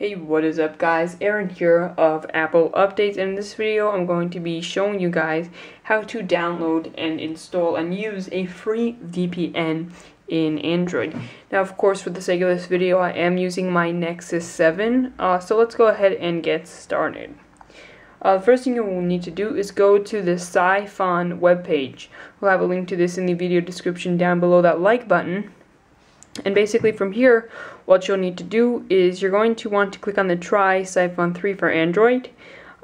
Hey, what is up guys? Aaron here of AppleUpdatez and in this video I'm going to be showing you guys how to download and install and use a free VPN in Android. Now of course for the sake of this video I am using my Nexus 7 uh, so let's go ahead and get started. Uh, the first thing you will need to do is go to the Psiphon webpage. We'll have a link to this in the video description down below that like button. And basically from here, what you'll need to do is you're going to want to click on the Try Psiphon 3 for Android.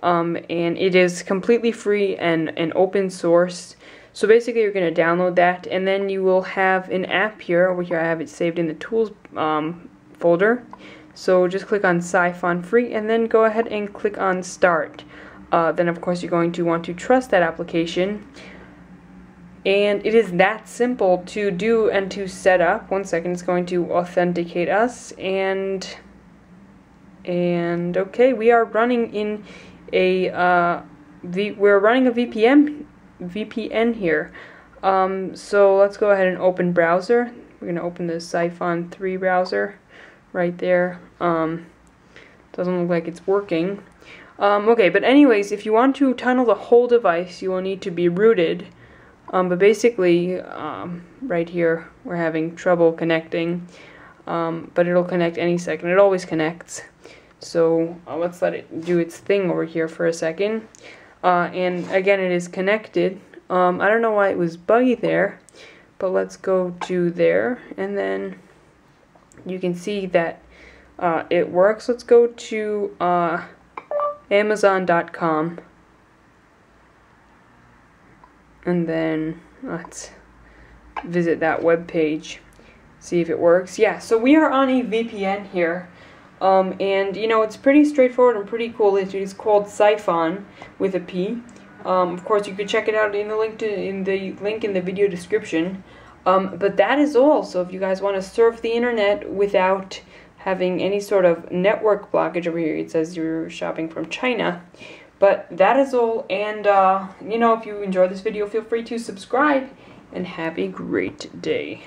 Um, and it is completely free and, and open source. So basically you're going to download that and then you will have an app here, over here I have it saved in the tools um, folder. So just click on Psiphon free and then go ahead and click on start. Uh, then of course you're going to want to trust that application and it is that simple to do and to set up. One second, it's going to authenticate us and and okay, we are running in a uh, we're running a VPN VPN here. Um, so let's go ahead and open browser. We're gonna open the Psiphon 3 browser right there. Um, doesn't look like it's working. Um, okay, but anyways, if you want to tunnel the whole device, you will need to be rooted. Um, but basically, um, right here, we're having trouble connecting, um, but it'll connect any second. It always connects. So uh, let's let it do its thing over here for a second. Uh, and again, it is connected. Um, I don't know why it was buggy there, but let's go to there, and then you can see that uh, it works. Let's go to uh, Amazon.com and then let's visit that web page see if it works. Yeah so we are on a VPN here. Um, and you know it's pretty straightforward and pretty cool. It is called Psiphon with a P. Um, of course you could check it out in the link to in the link in the video description. Um, but that is all. So if you guys want to surf the internet without having any sort of network blockage over here it says you're shopping from China but that is all, and uh, you know, if you enjoyed this video, feel free to subscribe, and have a great day.